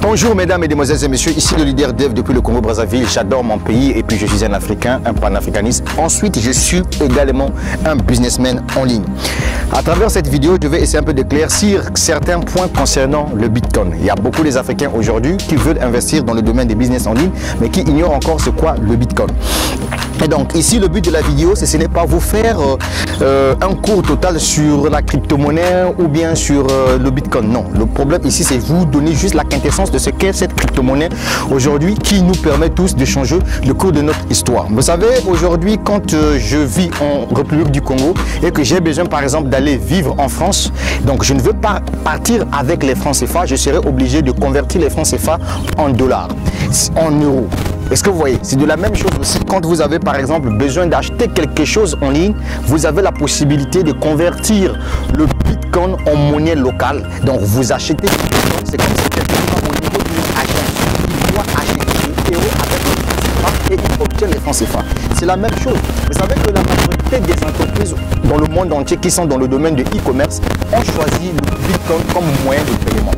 Bonjour mesdames, mesdemoiselles et messieurs, ici le leader Dev depuis le Congo Brazzaville. J'adore mon pays et puis je suis un Africain, un panafricaniste. Ensuite, je suis également un businessman en ligne. À travers cette vidéo, je vais essayer un peu d'éclaircir certains points concernant le Bitcoin. Il y a beaucoup des aujourd'hui qui veulent investir dans le domaine des business en ligne, mais qui ignorent encore ce qu'est le Bitcoin. Et donc ici le but de la vidéo ce n'est pas vous faire euh, euh, un cours total sur la crypto-monnaie ou bien sur euh, le bitcoin. Non. Le problème ici c'est vous donner juste la quintessence de ce qu'est cette crypto-monnaie aujourd'hui qui nous permet tous de changer le cours de notre histoire. Vous savez aujourd'hui quand je vis en République du Congo et que j'ai besoin par exemple d'aller vivre en France donc je ne veux pas partir avec les francs CFA je serai obligé de convertir les francs CFA en dollars en euros est-ce que vous voyez C'est de la même chose aussi quand vous avez par exemple besoin d'acheter quelque chose en ligne, vous avez la possibilité de convertir le Bitcoin en monnaie locale. Donc vous achetez c'est comme si quelqu'un au niveau d'une agence, il doit acheter des avec le et il obtient les francs CFA. C'est la même chose. Vous savez que la majorité des entreprises dans le monde entier qui sont dans le domaine de e-commerce ont choisi le Bitcoin comme moyen de paiement.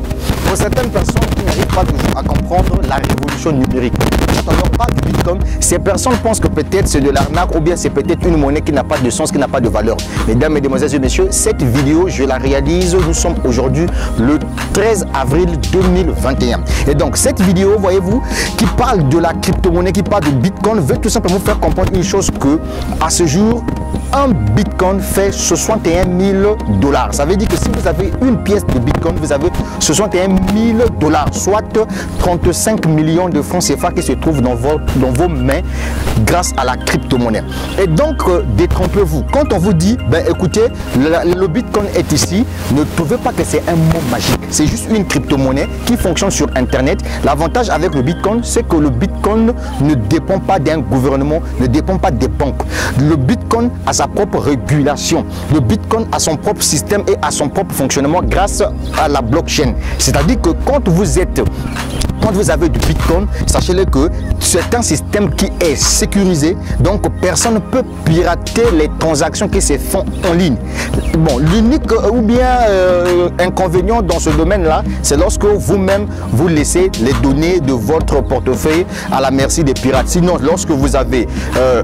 Pour certaines personnes qui n'arrivent pas toujours la révolution numérique, quand on parle du Bitcoin, ces personnes pensent que peut-être c'est de l'arnaque ou bien c'est peut-être une monnaie qui n'a pas de sens, qui n'a pas de valeur. Mesdames, Mesdemoiselles et Messieurs, cette vidéo, je la réalise. Nous sommes aujourd'hui le 13 avril 2021. Et donc, cette vidéo, voyez-vous, qui parle de la crypto-monnaie, qui parle de Bitcoin, veut tout simplement faire comprendre une chose que, à ce jour, un Bitcoin fait 61 000 dollars. Ça veut dire que si vous avez une pièce de Bitcoin, vous avez 61 000 dollars, soit 35 millions de francs CFA qui se trouvent dans vos, dans vos mains grâce à la crypto-monnaie. Et donc, euh, détrompez-vous. Quand on vous dit, ben écoutez, le, Bitcoin est ici, ne trouvez pas que c'est un mot magique. C'est juste une crypto-monnaie qui fonctionne sur Internet. L'avantage avec le Bitcoin, c'est que le Bitcoin ne dépend pas d'un gouvernement, ne dépend pas des banques. Le Bitcoin a sa propre régulation. Le Bitcoin a son propre système et a son propre fonctionnement grâce à la blockchain. C'est-à-dire que quand vous êtes quand vous avez du Bitcoin, sachez-le que c'est un système qui est sécurisé, donc personne ne peut pirater les transactions qui se font en ligne. Bon, l'unique euh, ou bien euh, inconvénient dans ce domaine-là, c'est lorsque vous-même vous laissez les données de votre portefeuille à la merci des pirates. Sinon, lorsque vous avez euh,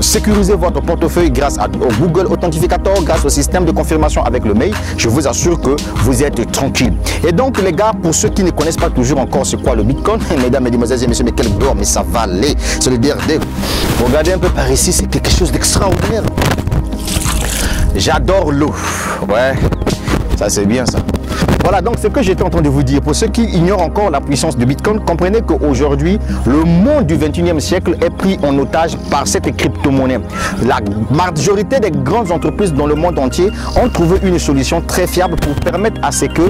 sécurisé votre portefeuille grâce au Google Authentificator, grâce au système de confirmation avec le mail, je vous assure que vous êtes tranquille. Et donc, les gars, pour ceux qui ne connaissent pas toujours encore ce quoi le Bitcoin, mesdames, et messieurs, mais quel beurre, mais ça va aller. C'est le DRD. Regardez un peu par ici, c'est quelque chose d'extraordinaire. J'adore l'eau. Ouais, ça c'est bien ça. Voilà donc ce que j'étais en train de vous dire. Pour ceux qui ignorent encore la puissance du Bitcoin, comprenez qu'aujourd'hui, le monde du 21e siècle est pris en otage par cette crypto-monnaie. La majorité des grandes entreprises dans le monde entier ont trouvé une solution très fiable pour permettre à ce que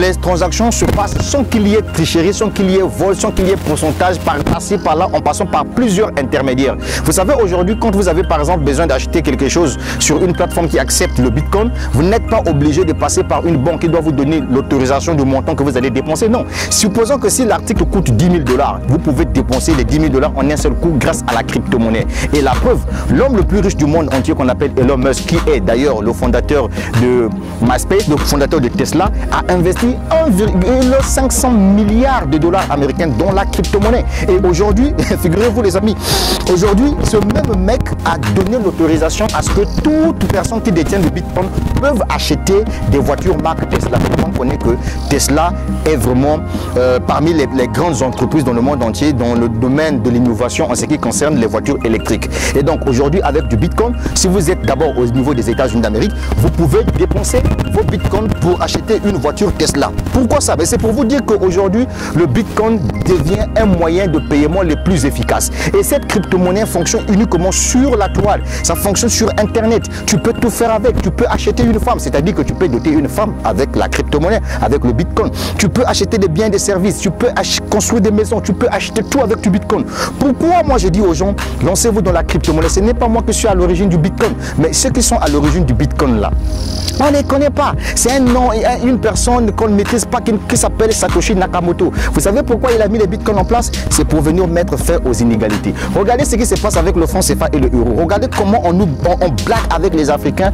les transactions se passent sans qu'il y ait tricherie, sans qu'il y ait vol, sans qu'il y ait pourcentage par-ci, par-là, en passant par plusieurs intermédiaires. Vous savez, aujourd'hui, quand vous avez par exemple besoin d'acheter quelque chose sur une plateforme qui accepte le Bitcoin, vous n'êtes pas obligé de passer par une banque qui doit vous donner l'autorisation du montant que vous allez dépenser. Non. Supposons que si l'article coûte 10 000 dollars, vous pouvez dépenser les 10 000 dollars en un seul coup grâce à la crypto-monnaie. Et la preuve, l'homme le plus riche du monde entier qu'on appelle Elon Musk, qui est d'ailleurs le fondateur de MySpace, le fondateur de Tesla, a investi 1,500 milliards de dollars américains dans la crypto-monnaie. Et aujourd'hui, figurez-vous les amis, aujourd'hui, ce même mec a donné l'autorisation à ce que toute personne qui détient le Bitcoin peuvent acheter des voitures marque Tesla connaît que Tesla est vraiment euh, parmi les, grandes entreprises dans le monde entier dans le domaine de l'innovation en ce qui concerne les voitures électriques. Et donc aujourd'hui, avec du Bitcoin, si vous êtes d'abord au niveau des États-Unis d'Amérique, vous pouvez dépenser vos Bitcoins pour acheter une voiture Tesla. Pourquoi ça? Ben, C'est pour vous dire qu'aujourd'hui, le Bitcoin devient un moyen de paiement le plus efficace. Et cette crypto-monnaie fonctionne uniquement sur la toile. Ça fonctionne sur Internet. Tu peux tout faire avec. Tu peux acheter une femme, c'est-à-dire que tu peux doter une femme avec la crypto crypto-monnaie, avec le Bitcoin. Tu peux acheter des biens des services, tu peux construire des maisons, tu peux acheter tout avec du Bitcoin. Pourquoi moi je dis aux gens, lancez-vous dans la crypto-monnaie Ce n'est pas moi qui suis à l'origine du Bitcoin, mais ceux qui sont à l'origine du Bitcoin là, on ne les connaît pas. C'est un nom, une personne qu'on ne maîtrise pas qui, s'appelle Satoshi Nakamoto. Vous savez pourquoi il a mis les bitcoins en place? C'est pour venir mettre fin aux inégalités. Regardez ce qui se passe avec le franc CFA et le euro. Regardez comment on, nous, on, blague avec les Africains.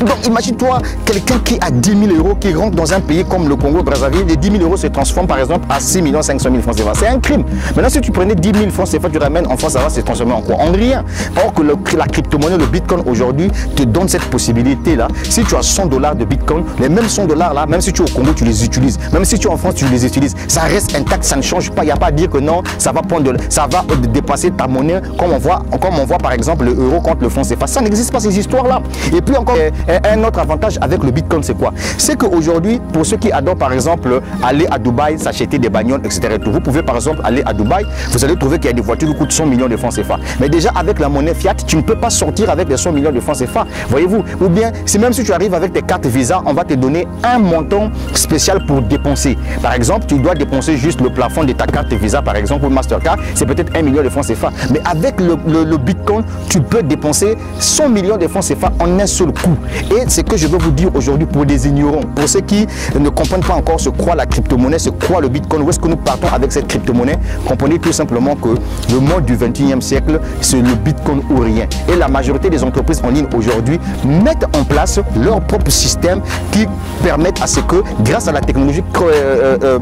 Donc imagine-toi quelqu'un qui a 10 000 euros qui rentre dans un pays comme le Congo, Brazzaville, les 10 000 euros se transforment par exemple à 6 500 000 francs CFA. C'est un crime. Maintenant, si tu prenais 10 000 francs CFA, tu ramènes en France, ça va se transformer en quoi? En rien. Or que la crypto-monnaie, le bitcoin aujourd'hui, te donne cette possibilité-là. Si tu as 100 dollars de bitcoin, les mêmes 100 dollars là, même si tu es au Congo, tu les utilises. Même si tu es en France, tu les utilises. Ça reste intact, ça ne change pas. Il n'y a pas à dire que non, ça va prendre ça va dépasser ta monnaie comme on voit, comme on voit par exemple le euro contre le franc CFA. Ça n'existe pas ces histoires-là. Et puis encore un autre avantage avec le bitcoin, c'est quoi? C'est qu'aujourd'hui, pour ceux qui adorent par exemple aller à Dubaï, s'acheter des bagnoles, etc. Vous pouvez par exemple aller à Dubaï, vous allez trouver qu'il y a des voitures qui coûtent 100 millions de francs CFA. Mais déjà avec la monnaie fiat, tu ne peux pas sortir avec des 100 millions de francs CFA. Voyez-vous? Ou bien, c'est même si tu arrives avec tes cartes Visa, on va te donner un montant spécial pour dépenser. Par exemple, tu dois dépenser juste le plafond de ta carte Visa, par exemple, ou Mastercard, c'est peut-être 1 million de francs CFA. Mais avec le, Bitcoin, tu peux dépenser 100 millions de francs CFA en un seul coup. Et ce que je veux vous dire aujourd'hui pour des ignorants, pour ceux qui ne comprennent pas encore ce quoi la crypto-monnaie, ce quoi le Bitcoin, où est-ce que nous partons avec cette crypto-monnaie, comprenez tout simplement que le monde du 21e siècle, c'est le Bitcoin ou rien. Et la majorité des entreprises en ligne aujourd'hui mettent en place leur propre système qui permettent à ce que, grâce à la technologie euh, euh,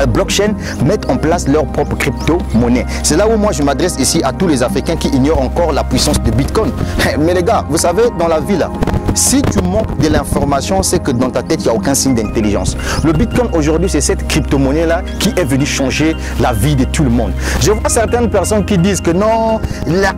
euh, blockchain, mettent en place leur propre crypto-monnaie. C'est là où moi je m'adresse ici à tous les Africains qui ignorent encore la puissance de Bitcoin. Mais les gars, vous savez, dans la vie là, si tu manques de l'information, c'est que dans ta tête, il n'y a aucun signe d'intelligence. Le Bitcoin aujourd'hui, c'est cette crypto-monnaie-là qui est venue changer la vie de tout le monde. Je vois certaines personnes qui disent que non,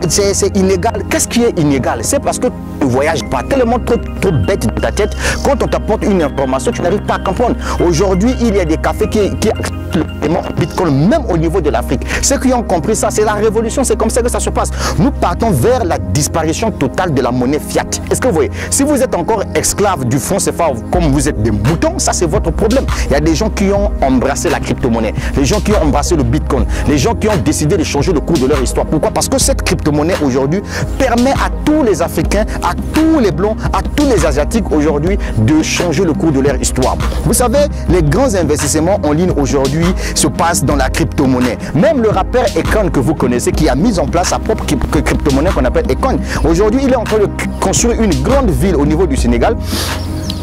c'est illégal. Qu'est-ce qui est illégal C'est parce que tu ne voyages pas tellement trop, trop bête dans ta tête. Quand on t'apporte une information, tu n'arrives pas à comprendre. Aujourd'hui, il y a des cafés qui, qui le Bitcoin, même au niveau de l'Afrique. Ceux qui ont compris ça, c'est la révolution, c'est comme ça que ça se passe. Nous partons vers la disparition totale de la monnaie fiat. Est-ce que vous voyez? Si vous êtes encore esclave du franc CFA comme vous êtes des moutons, ça c'est votre problème. Il y a des gens qui ont embrassé la crypto-monnaie, les gens qui ont embrassé le Bitcoin, les gens qui ont décidé de changer le cours de leur histoire. Pourquoi? Parce que cette crypto-monnaie aujourd'hui permet à tous les Africains, à tous les Blancs, à tous les Asiatiques aujourd'hui de changer le cours de leur histoire. Vous savez, les grands investissements en ligne aujourd'hui se passe dans la crypto-monnaie. Même le rappeur Econ que vous connaissez, qui a mis en place sa propre crypto-monnaie qu'on appelle Econ, aujourd'hui il est en train de construire une grande ville au niveau du Sénégal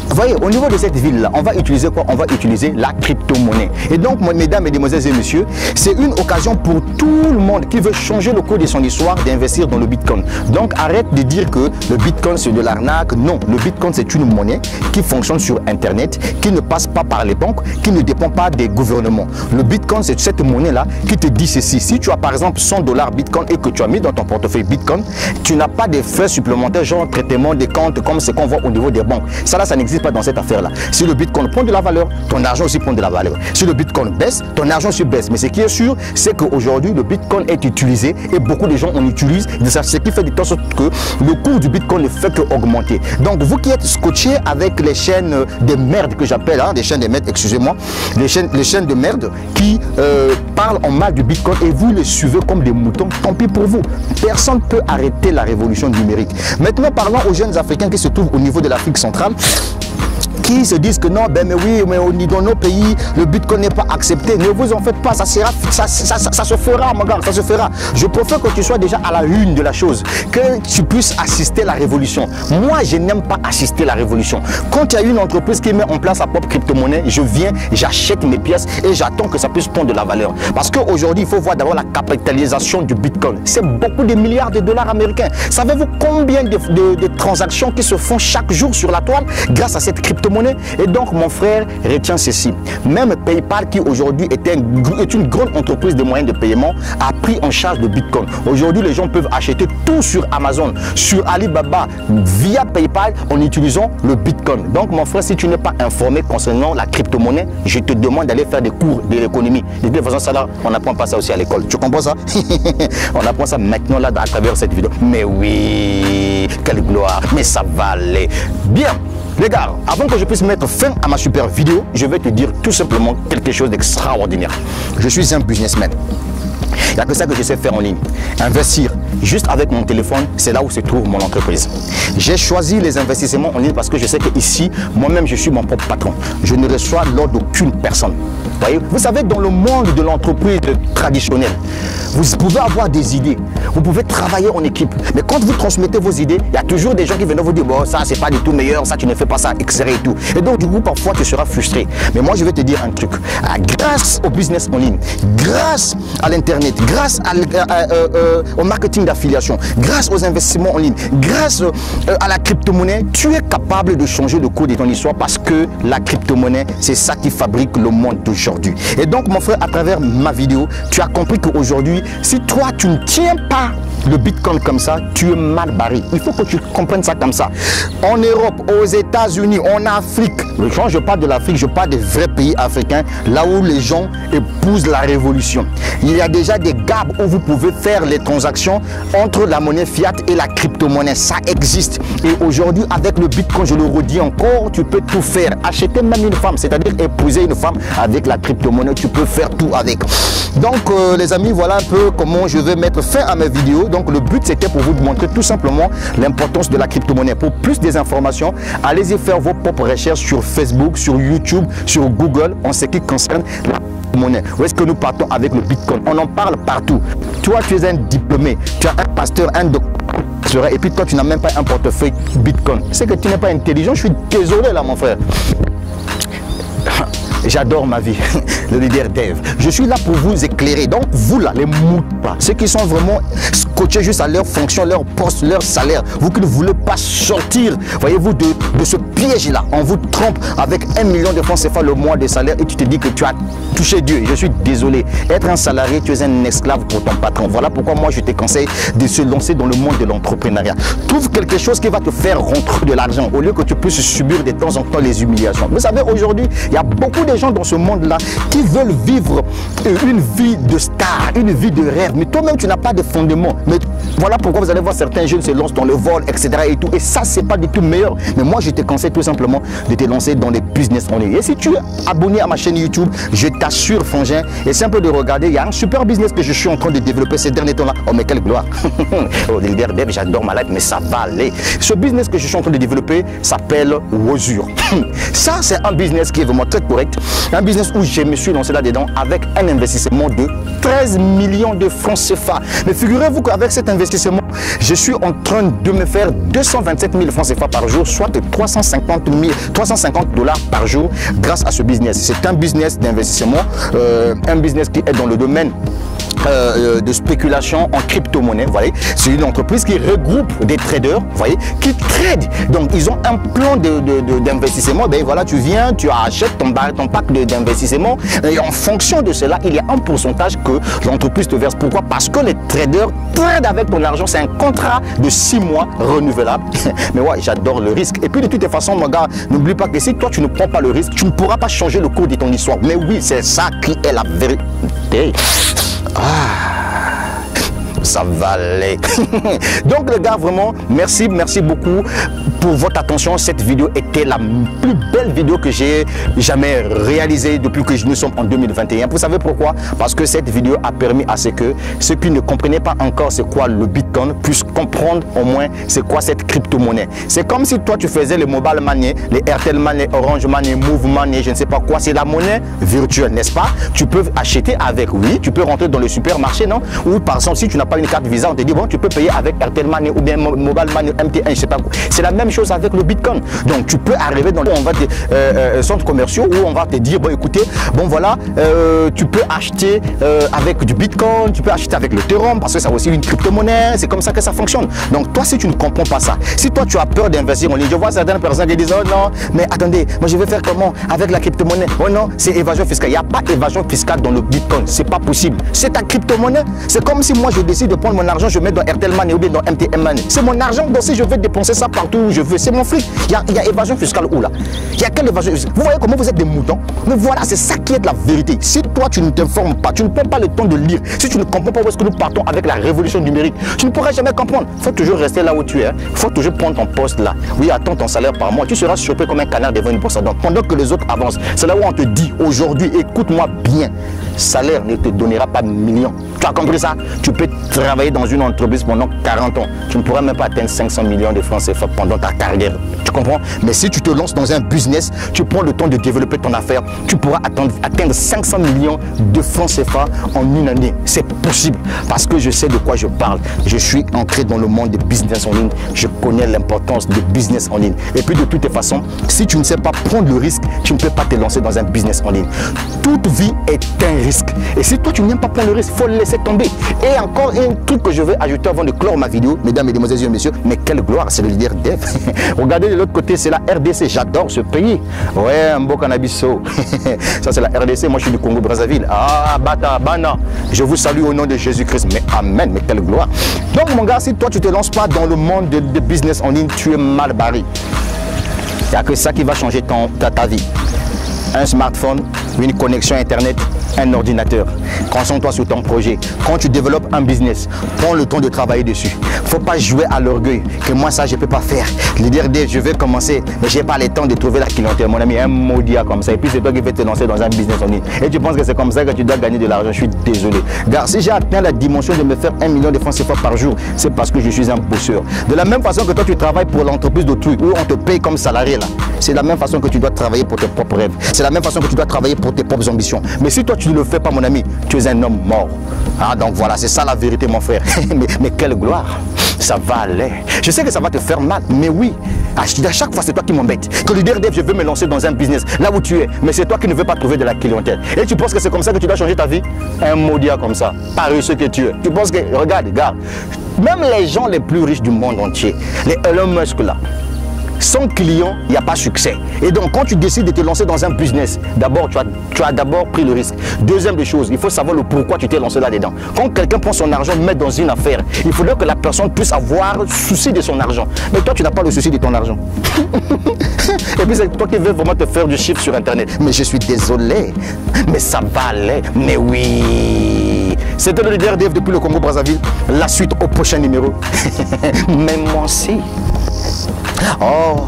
vous voyez, au niveau de cette ville-là, on va utiliser quoi? On va utiliser la crypto-monnaie. Et donc, mesdames, mesdemoiselles et messieurs, c'est une occasion pour tout le monde qui veut changer le cours de son histoire d'investir dans le Bitcoin. Donc, arrête de dire que le Bitcoin, c'est de l'arnaque. Non, le Bitcoin, c'est une monnaie qui fonctionne sur Internet, qui ne passe pas par les banques, qui ne dépend pas des gouvernements. Le Bitcoin, c'est cette monnaie-là qui te dit ceci. Si tu as par exemple 100 dollars Bitcoin et que tu as mis dans ton portefeuille Bitcoin, tu n'as pas de frais supplémentaires, genre traitement des comptes comme ce qu'on voit au niveau des banques. Ça, là, ça n'existe pas dans cette affaire-là. Si le Bitcoin prend de la valeur, ton argent aussi prend de la valeur. Si le Bitcoin baisse, ton argent aussi baisse. Mais ce qui est sûr, c'est qu'aujourd'hui, le Bitcoin est utilisé et beaucoup de gens en utilisent. Ce qui fait de sorte que le cours du Bitcoin ne fait qu'augmenter. Donc, vous qui êtes scotché avec les chaînes de merde que j'appelle, hein, des chaînes de merde, excusez-moi, les chaînes, les chaînes de merde qui euh, parlent en mal du Bitcoin et vous les suivez comme des moutons, tant pis pour vous. Personne ne peut arrêter la révolution numérique. Maintenant, parlons aux jeunes Africains qui se trouvent au niveau de l'Afrique centrale se disent que non, ben mais oui, mais dans nos pays, le Bitcoin n'est pas accepté. Ne vous en faites pas, ça, sera, ça, ça, se fera, mon gars, ça se fera. Je préfère que tu sois déjà à la une de la chose, que tu puisses assister à la révolution. Moi, je n'aime pas assister à la révolution. Quand il y a une entreprise qui met en place sa propre crypto-monnaie, je viens, j'achète mes pièces et j'attends que ça puisse prendre de la valeur. Parce qu'aujourd'hui, il faut voir d'abord la capitalisation du Bitcoin. C'est beaucoup de milliards de dollars américains. Savez-vous combien de, de transactions qui se font chaque jour sur la toile grâce à cette crypto-monnaie? Et donc, mon frère, retient ceci. Même PayPal, qui aujourd'hui est, une grande entreprise de moyens de paiement, a pris en charge le Bitcoin. Aujourd'hui, les gens peuvent acheter tout sur Amazon, sur Alibaba, via PayPal, en utilisant le Bitcoin. Donc, mon frère, si tu n'es pas informé concernant la crypto-monnaie, je te demande d'aller faire des cours de l'économie. De toute façon, ça là, on n'apprend pas ça aussi à l'école. Tu comprends ça? On apprend ça maintenant là à travers cette vidéo. Mais oui, quelle gloire. Mais ça va aller. Bien. Les gars, avant que je puisse mettre fin à ma super vidéo, je vais te dire tout simplement quelque chose d'extraordinaire. Je suis un businessman. Il n'y a que ça que je sais faire en ligne. Investir juste avec mon téléphone, c'est là où se trouve mon entreprise. J'ai choisi les investissements en ligne parce que je sais que ici, moi-même, je suis mon propre patron. Je ne reçois l'ordre d'aucune personne. Voyez vous savez, dans le monde de l'entreprise traditionnelle, vous pouvez avoir des idées, vous pouvez travailler en équipe, mais quand vous transmettez vos idées, il y a toujours des gens qui viennent vous dire, bon, ça, c'est pas du tout meilleur, ça, tu ne fais pas ça, etc. Et, et donc, du coup, parfois, tu seras frustré. Mais moi, je vais te dire un truc. Ah, grâce au business en ligne, grâce à l'Internet, grâce euh, euh, au marketing d'affiliation, grâce aux investissements en ligne, grâce euh, à la crypto-monnaie, tu es capable de changer le cours de ton histoire parce que la crypto-monnaie, c'est ça qui fabrique le monde d'aujourd'hui. Et donc, mon frère, à travers ma vidéo, tu as compris qu'aujourd'hui, si toi, tu ne tiens pas le Bitcoin comme ça, tu es mal barré. Il faut que tu comprennes ça comme ça. En Europe, aux États-Unis, en Afrique, je parle de l'Afrique, je parle des vrais pays africains, là où les gens épousent la révolution. Il y a déjà des gaps où vous pouvez faire les transactions entre la monnaie fiat et la crypto-monnaie. Ça existe. Et aujourd'hui, avec le Bitcoin, je le redis encore, tu peux tout faire. Acheter même une femme, c'est-à-dire épouser une femme avec la crypto-monnaie, tu peux faire tout avec. Donc, euh, les amis, voilà un peu comment je vais mettre fin à mes vidéos. Donc, le but, c'était pour vous montrer tout simplement l'importance de la crypto-monnaie. Pour plus d'informations, allez-y faire vos propres recherches sur Facebook, sur YouTube, sur Google en ce qui concerne la monnaie. Où est-ce que nous partons avec le Bitcoin? On en parle partout. Toi, tu es un diplômé, tu as un pasteur, un docteur et puis toi tu n'as même pas un portefeuille Bitcoin. C'est que tu n'es pas intelligent, je suis désolé là mon frère. J'adore ma vie, le leader Dev. Je suis là pour vous éclairer. Donc, vous là, les pas, ceux qui sont vraiment scotchés juste à leur fonction, leur poste, leur salaire, vous qui ne voulez pas sortir, voyez-vous, de, de ce piège-là, on vous trompe avec un million de francs CFA le mois de salaire et tu te dis que tu as touché Dieu. Je suis désolé. Être un salarié, tu es un esclave pour ton patron. Voilà pourquoi moi je te conseille de se lancer dans le monde de l'entrepreneuriat. Trouve quelque chose qui va te faire rentrer de l'argent au lieu que tu puisses subir de temps en temps les humiliations. Vous savez, aujourd'hui, il y a beaucoup de gens dans ce monde-là qui veulent vivre une vie de star, une vie de rêve. Mais toi-même, tu n'as pas de fondement. Mais voilà pourquoi vous allez voir certains jeunes se lancent dans le vol, etc. Et, tout. et ça, c'est pas du tout meilleur. Mais moi, je te conseille tout simplement de te lancer dans les business en ligne. Et si tu es abonné à ma chaîne YouTube, je t'assure, Frangin, et peu de regarder. Il y a un super business que je suis en train de développer ces derniers temps-là. Oh, mais quelle gloire! oh, leader Dev, j'adore ma life, mais ça va aller. Ce business que je suis en train de développer s'appelle Wozur. ça, c'est un business qui est vraiment très correct. Un business où je me suis lancé là-dedans avec un investissement de 13 millions de francs CFA. Mais figurez-vous qu'avec cet investissement, je suis en train de me faire 227 000 francs CFA par jour, soit 350 000, 350 dollars par jour grâce à ce business. C'est un business d'investissement, euh, un business qui est dans le domaine euh, de spéculation en crypto-monnaie. Voyez, c'est une entreprise qui regroupe des traders, voyez, qui trade. Donc ils ont un plan d'investissement. Ben voilà, tu viens, tu achètes ton, ton pack d'investissement et en fonction de cela, il y a un pourcentage que l'entreprise te verse. Pourquoi? Parce que les traders tradent avec ton argent. C'est un contrat de six mois renouvelable. Mais ouais, j'adore le risque. Et puis de toutes façons, mon gars, n'oublie pas que si toi tu ne prends pas le risque, tu ne pourras pas changer le cours de ton histoire. Mais oui, c'est ça qui est la vérité. Ah, ça va. Donc les gars, vraiment, merci, merci beaucoup pour votre attention. Cette vidéo était la plus belle vidéo que j'ai jamais réalisée depuis que nous sommes en 2021. Vous savez pourquoi? Parce que cette vidéo a permis à ce que ceux qui ne comprenaient pas encore c'est quoi le Bitcoin puissent comprendre au moins c'est quoi cette crypto-monnaie. C'est comme si toi tu faisais le mobile money, les Airtel money, Orange money, Move money, je ne sais pas quoi. C'est la monnaie virtuelle, n'est-ce pas? Tu peux acheter avec, oui, tu peux rentrer dans le supermarché, non? Ou par exemple, si tu n'as pas une carte Visa, on te dit, bon, tu peux payer avec Airtel money ou bien mobile money, MTN, je sais pas quoi. C'est la même chose avec le Bitcoin. Donc tu peux arriver dans le on va euh, euh, centres commerciaux où on va te dire bon écoutez, bon voilà, euh, tu peux acheter avec du Bitcoin, tu peux acheter avec le Ethereum parce que ça aussi une crypto-monnaie, c'est comme ça que ça fonctionne. Donc toi si tu ne comprends pas ça, si toi tu as peur d'investir en ligne, je vois certaines personnes qui disent oh non, mais attendez, moi je vais faire comment avec la crypto-monnaie? Oh non, c'est évasion fiscale. Il n'y a pas évasion fiscale dans le Bitcoin, c'est pas possible. C'est ta crypto-monnaie. C'est comme si moi je décide de prendre mon argent, je mets dans Airtel Money ou bien dans MTM Money. C'est mon argent, donc si je vais dépenser ça partout je veux. C'est mon fric. Il y, a, il évasion fiscale où là? Il y a quelle évasion Vous voyez comment vous êtes des moutons? Mais voilà, c'est ça qui est la vérité. Si toi, tu ne t'informes pas, tu ne prends pas le temps de lire, si tu ne comprends pas où est-ce que nous partons avec la révolution numérique, tu ne pourras jamais comprendre. Il faut toujours rester là où tu es. Il faut toujours prendre ton poste là. Oui, attends ton salaire par mois. Tu seras chopé comme un canard devant une Donc, pendant que les autres avancent, c'est là où on te dit aujourd'hui, écoute-moi bien, salaire ne te donnera pas millions. Tu as compris ça? Tu peux travailler dans une entreprise pendant 40 ans. Tu ne pourras même pas atteindre 500 millions de francs CFA pendant ta carrière. Comprends? Mais si tu te lances dans un business, tu prends le temps de développer ton affaire, tu pourras atteindre, atteindre 500 millions de francs CFA en une année. C'est possible parce que je sais de quoi je parle. Je suis entré dans le monde des business en ligne. Je connais l'importance du business en ligne. Et puis de toutes façons, si tu ne sais pas prendre le risque, tu ne peux pas te lancer dans un business en ligne. Toute vie est un risque. Et si toi tu n'aimes pas prendre le risque, faut le laisser tomber. Et encore un truc que je veux ajouter avant de clore ma vidéo, mesdames, mesdemoiselles et messieurs, mais quelle gloire, c'est le leader Dev. Regardez de l'autre côté, c'est la RDC. J'adore ce pays. Ouais, un beau cannabis. Ça, c'est la RDC. Moi, je suis du Congo-Brazzaville. Ah, Bata, Bana. Je vous salue au nom de Jésus-Christ. Mais Amen, mais quelle gloire. Donc, mon gars, si toi, tu te lances pas dans le monde de, business en ligne, tu es mal barré. Il n'y a que ça qui va changer ton, ta vie. Un smartphone, une connexion Internet, un ordinateur. Concentre-toi sur ton projet. Quand tu développes un business, prends le temps de travailler dessus. faut pas jouer à l'orgueil, que moi ça je peux pas faire. L'idée je vais commencer, mais j'ai pas le temps de trouver la clientèle. Mon ami, un maudit comme ça. Et puis c'est toi qui vas te lancer dans un business en ligne. Et tu penses que c'est comme ça que tu dois gagner de l'argent. Je suis désolé. Car si j'ai atteint la dimension de me faire un million de francs CFA par jour, c'est parce que je suis un bosseur. De la même façon que toi tu travailles pour l'entreprise d'autrui, où on te paye comme salarié là, c'est la même façon que tu dois travailler pour tes propres rêves. C'est la même façon que tu dois travailler pour tes propres ambitions. Mais si toi tu ne le fais pas, mon ami, tu es un homme mort. Ah, donc voilà, c'est ça la vérité, mon frère. mais, quelle gloire ça va aller. Je sais que ça va te faire mal, mais oui, à chaque fois, c'est toi qui m'embête. Que le Dev, je veux me lancer dans un business, là où tu es, mais c'est toi qui ne veux pas trouver de la clientèle. Et tu penses que c'est comme ça que tu dois changer ta vie? Un maudit comme ça, ce que tu es. Tu penses que, regarde, regarde, même les gens les plus riches du monde entier, les Elon Musk là, sans client, il n'y a pas succès. Et donc, quand tu décides de te lancer dans un business, d'abord, tu as, d'abord pris le risque. Deuxième des choses, il faut savoir le pourquoi tu t'es lancé là-dedans. Quand quelqu'un prend son argent, met dans une affaire, il faudrait que la personne puisse avoir souci de son argent. Mais toi, tu n'as pas le souci de ton argent. Et puis, c'est toi qui veux vraiment te faire du chiffre sur Internet. Mais je suis désolé. Mais ça va aller. Mais oui. C'était le leader depuis le Congo-Brazzaville. La suite au prochain numéro. Mais moi aussi. Oh,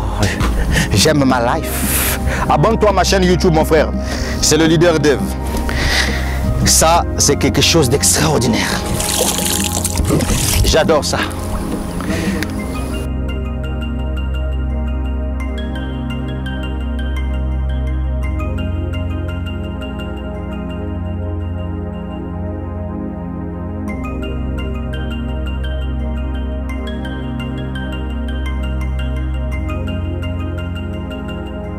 j'aime ma life. Abonne-toi à ma chaîne YouTube, mon frère. C'est le leader Dev. Ça, c'est quelque chose d'extraordinaire. J'adore ça.